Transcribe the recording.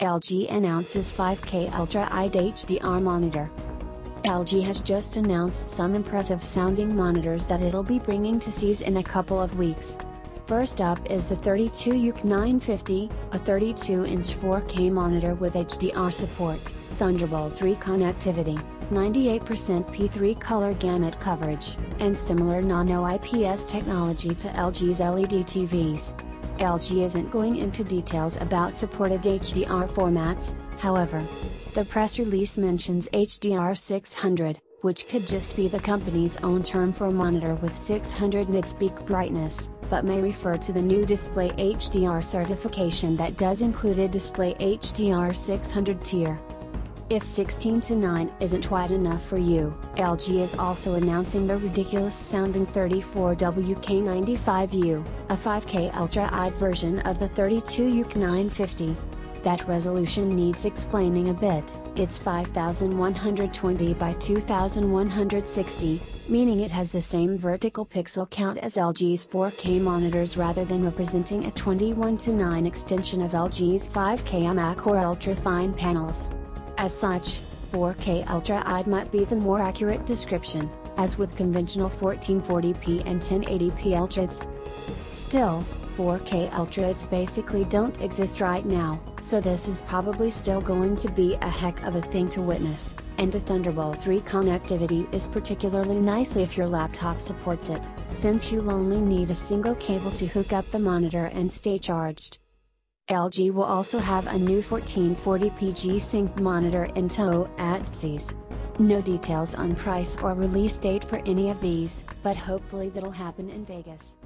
LG announces 5K Ultrawide HDR monitor. LG has just announced some impressive sounding monitors that it'll be bringing to CES in a couple of weeks. First up is the 32UK 950, a 32-inch 4K monitor with HDR support, Thunderbolt 3 connectivity, 98% P3 color gamut coverage, and similar nano-IPS technology to LG's LED TVs. LG isn't going into details about supported HDR formats, however. The press release mentions HDR 600, which could just be the company's own term for a monitor with 600 nits peak brightness, but may refer to the new Display HDR certification that does include a Display HDR 600 tier. If 16 to 9 isn't wide enough for you, LG is also announcing the ridiculous sounding 34WK95U, a 5K Ultrawide version of the 32UK 950. That resolution needs explaining a bit, it's 5120 by 2160, meaning it has the same vertical pixel count as LG's 4K monitors rather than representing a 21 to 9 extension of LG's 5K iMac or ultra-fine panels. As such, 4K Ultrawide might be the more accurate description, as with conventional 1440p and 1080p Ultras. Still, 4K Ultras basically don't exist right now, so this is probably still going to be a heck of a thing to witness, and the Thunderbolt 3 connectivity is particularly nice if your laptop supports it, since you'll only need a single cable to hook up the monitor and stay charged. LG will also have a new 1440p G-Sync monitor in tow at CES. No details on price or release date for any of these, but hopefully that'll happen in Vegas.